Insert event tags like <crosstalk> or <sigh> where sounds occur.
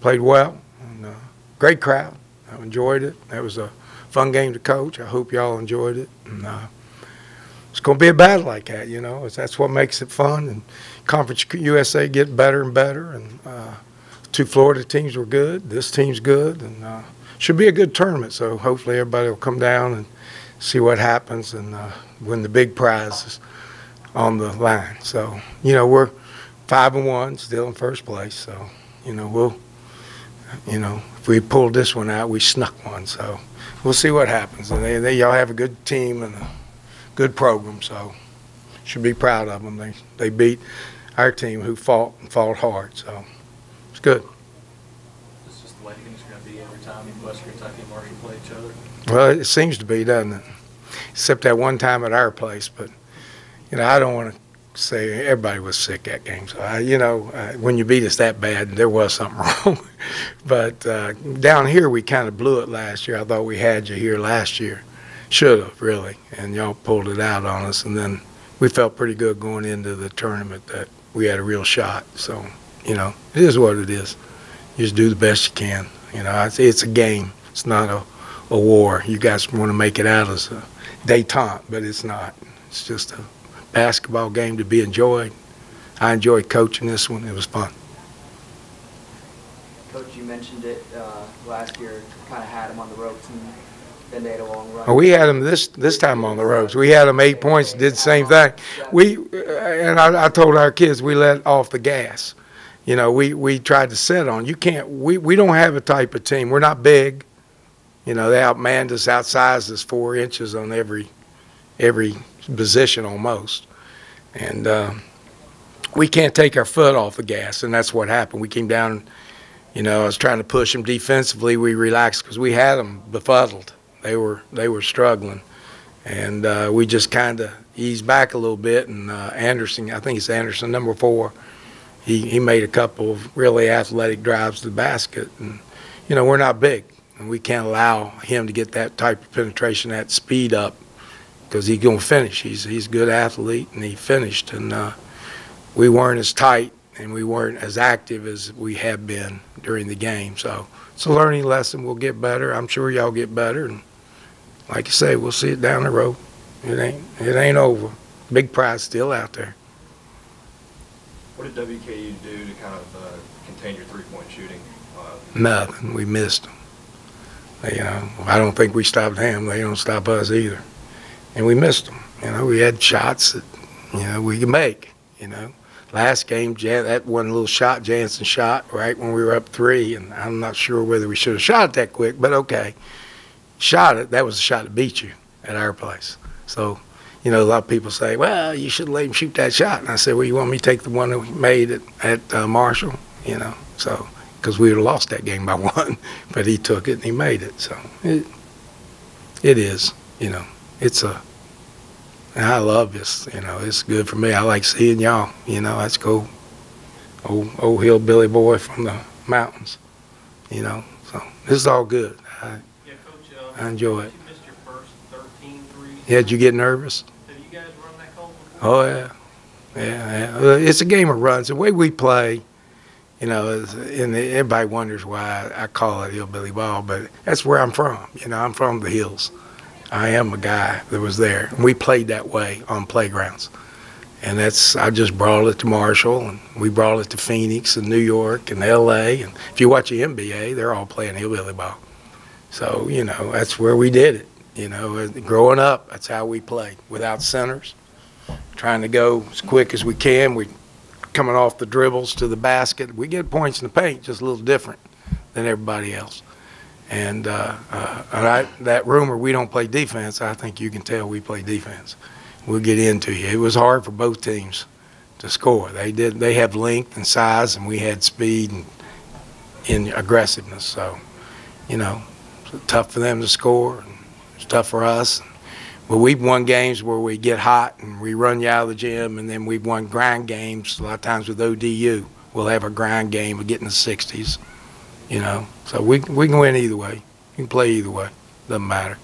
played well. And, uh, great crowd. I enjoyed it. That was a fun game to coach. I hope y'all enjoyed it. And, uh, it's going to be a battle like that, you know. That's what makes it fun. And Conference USA get better and better. And uh, two Florida teams were good. This team's good, and uh, should be a good tournament. So hopefully everybody will come down and see what happens and uh, win the big prizes on the line. So you know we're five and one, still in first place. So you know we'll, you know, if we pulled this one out, we snuck one. So we'll see what happens. And they, they y'all have a good team and. A, good program, so should be proud of them. They they beat our team who fought and fought hard, so it's good. It's just the way things are going to be every time West Kentucky and Marshall play each other. Well, it seems to be, doesn't it? Except that one time at our place, but you know I don't want to say everybody was sick that game. So I, you know, uh, when you beat us that bad, there was something <laughs> wrong. but uh, down here, we kind of blew it last year. I thought we had you here last year should have really, and y'all pulled it out on us. And then we felt pretty good going into the tournament that we had a real shot. So, you know, it is what it is. You just do the best you can. You know, it's, it's a game. It's not a, a war. You guys want to make it out as a detente, but it's not. It's just a basketball game to be enjoyed. I enjoyed coaching this one. It was fun. Coach, you mentioned it uh, last year. Kind of had him on the ropes, and then they had a long run. Well, we had them this this time on the ropes. We had them eight points, did the same thing. We and I, I told our kids we let off the gas. You know, we we tried to set on. You can't. We we don't have a type of team. We're not big. You know, they outmanned us, outsized us four inches on every every position almost, and. Uh, we can't take our foot off the gas, and that's what happened. We came down, you know, I was trying to push them defensively. We relaxed because we had them befuddled. They were they were struggling, and uh, we just kind of eased back a little bit. And uh, Anderson, I think it's Anderson, number four, he he made a couple of really athletic drives to the basket, and you know we're not big, and we can't allow him to get that type of penetration, that speed up, because he's gonna finish. He's he's a good athlete, and he finished, and uh, we weren't as tight and we weren't as active as we have been during the game. So it's a learning lesson. We'll get better. I'm sure y'all get better. And like you say, we'll see it down the road. It ain't it ain't over. Big prize still out there. What did WKU do to kind of uh, contain your three-point shooting? Uh, Nothing. We missed them. You know, I don't think we stopped them. They don't stop us either. And we missed them. You know, we had shots that you know we could make. You know, last game Jan, that one little shot Jannson shot right when we were up three, and I'm not sure whether we should have shot it that quick, but okay shot it, that was the shot that beat you at our place. So, you know, a lot of people say, well, you should let him shoot that shot. And I said, well, you want me to take the one that we made at, at uh, Marshall? You know, so, because we would have lost that game by <laughs> one, but he took it and he made it. So it, it is, you know, it's a, I love this, you know, it's good for me. I like seeing y'all, you know, that's cool. Old, old hillbilly boy from the mountains, you know, so this is all good. I, uh, I enjoy it. You missed your first 13 threes. Yeah, did you get nervous? Have you guys run that cold before? Oh yeah, yeah. yeah. It's a game of runs. The way we play, you know, is, and everybody wonders why I call it hillbilly ball, but that's where I'm from. You know, I'm from the hills. I am a guy that was there, and we played that way on playgrounds. And that's I just brought it to Marshall, and we brought it to Phoenix and New York and L.A. And if you watch the NBA, they're all playing hillbilly ball. So, you know, that's where we did it. You know, uh, growing up, that's how we played, without centers, trying to go as quick as we can. We coming off the dribbles to the basket. We get points in the paint, just a little different than everybody else. And, uh, uh, and I, that rumor we don't play defense, I think you can tell we play defense. We'll get into you. It was hard for both teams to score. They did. They have length and size, and we had speed and in aggressiveness. So, you know, tough for them to score. And it's tough for us. But we've won games where we get hot and we run you out of the gym, and then we've won grind games. A lot of times with ODU, we'll have a grind game of getting the 60s. You know, so we we can win either way. You can play either way. Doesn't matter.